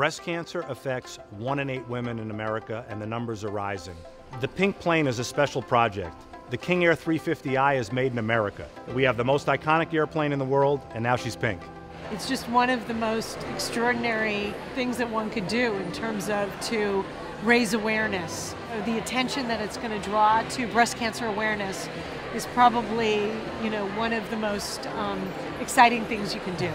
Breast cancer affects one in eight women in America, and the numbers are rising. The Pink Plane is a special project. The King Air 350i is made in America. We have the most iconic airplane in the world, and now she's pink. It's just one of the most extraordinary things that one could do in terms of to raise awareness. The attention that it's going to draw to breast cancer awareness is probably, you know, one of the most um, exciting things you can do.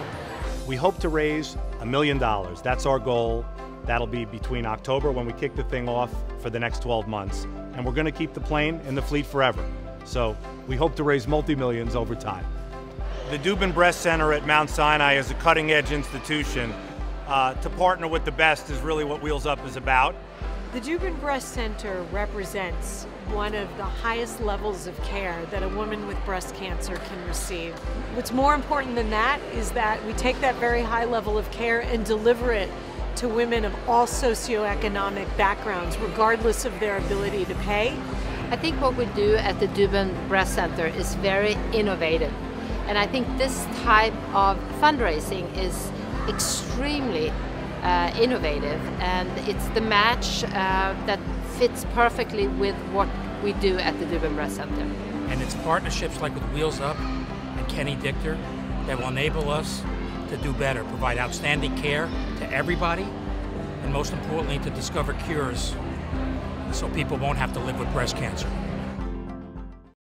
We hope to raise a million dollars. That's our goal. That'll be between October when we kick the thing off for the next 12 months. And we're going to keep the plane in the fleet forever. So we hope to raise multi-millions over time. The Dubin Breast Center at Mount Sinai is a cutting edge institution. Uh, to partner with the best is really what Wheels Up is about. The Dubin Breast Center represents one of the highest levels of care that a woman with breast cancer can receive. What's more important than that is that we take that very high level of care and deliver it to women of all socioeconomic backgrounds, regardless of their ability to pay. I think what we do at the Dubin Breast Center is very innovative. And I think this type of fundraising is extremely uh, innovative and it's the match uh, that fits perfectly with what we do at the Breast Center. And it's partnerships like with Wheels Up and Kenny Dichter that will enable us to do better, provide outstanding care to everybody, and most importantly, to discover cures so people won't have to live with breast cancer.